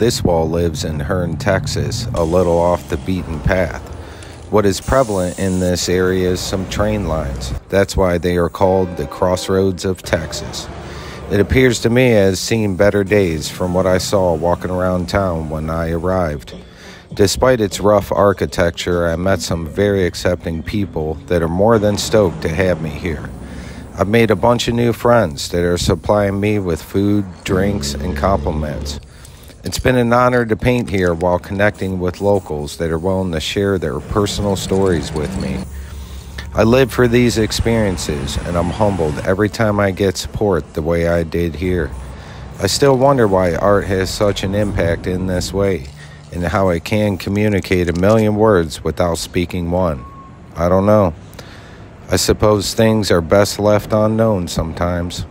This wall lives in Hearne, Texas, a little off the beaten path. What is prevalent in this area is some train lines. That's why they are called the Crossroads of Texas. It appears to me as seen better days from what I saw walking around town when I arrived. Despite its rough architecture, I met some very accepting people that are more than stoked to have me here. I've made a bunch of new friends that are supplying me with food, drinks, and compliments. It's been an honor to paint here while connecting with locals that are willing to share their personal stories with me. I live for these experiences, and I'm humbled every time I get support the way I did here. I still wonder why art has such an impact in this way, and how it can communicate a million words without speaking one. I don't know. I suppose things are best left unknown sometimes.